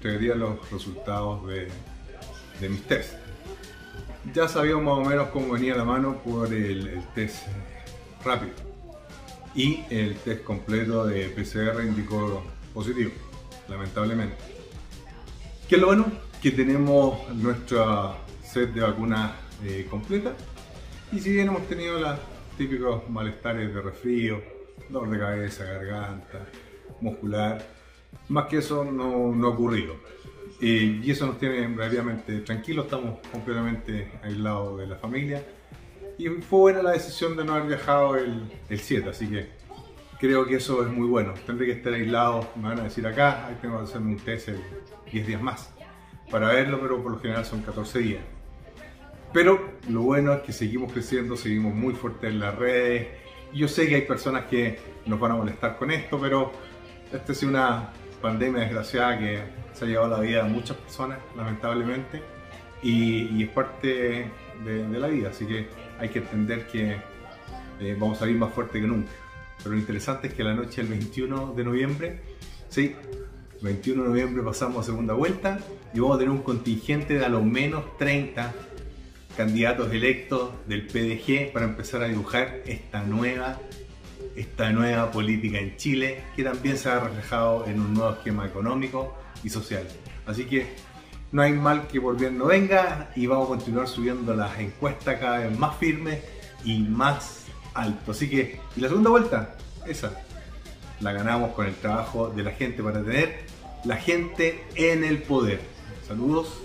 traería los resultados de, de mis test. Ya sabíamos más o menos cómo venía la mano por el, test rápido y el test completo de PCR indicó positivo, lamentablemente. ¿Qué es lo bueno? Que tenemos nuestra set de vacunas eh, completa y si bien hemos tenido los típicos malestares de resfrío, dolor de cabeza, garganta, muscular, más que eso no, no ha ocurrido. Eh, y eso nos tiene relativamente tranquilos, estamos completamente aislados de la familia. Y fue buena la decisión de no haber viajado el, el 7, así que creo que eso es muy bueno. Tendré que estar aislado, me van a decir acá, ahí tengo que hacerme un test en 10 días más para verlo, pero por lo general son 14 días. Pero lo bueno es que seguimos creciendo, seguimos muy fuertes en las redes. Yo sé que hay personas que nos van a molestar con esto, pero esta es una pandemia desgraciada que se ha llevado la vida de muchas personas, lamentablemente, y, es parte de, de, la vida, así que hay que entender que eh, vamos a salir más fuerte que nunca. Pero lo interesante es que la noche del 21 de noviembre, sí, 21 de noviembre pasamos a segunda vuelta y vamos a tener un contingente de a lo menos 30 candidatos electos del PDG para empezar a dibujar esta nueva, esta nueva política en Chile que también se ha reflejado en un nuevo esquema económico y social. Así que no hay mal que por no venga y vamos a continuar subiendo las encuestas cada vez más firmes y más alto. Así que, y la segunda vuelta, esa, la ganamos con el trabajo de la gente para tener la gente en el poder. Saludos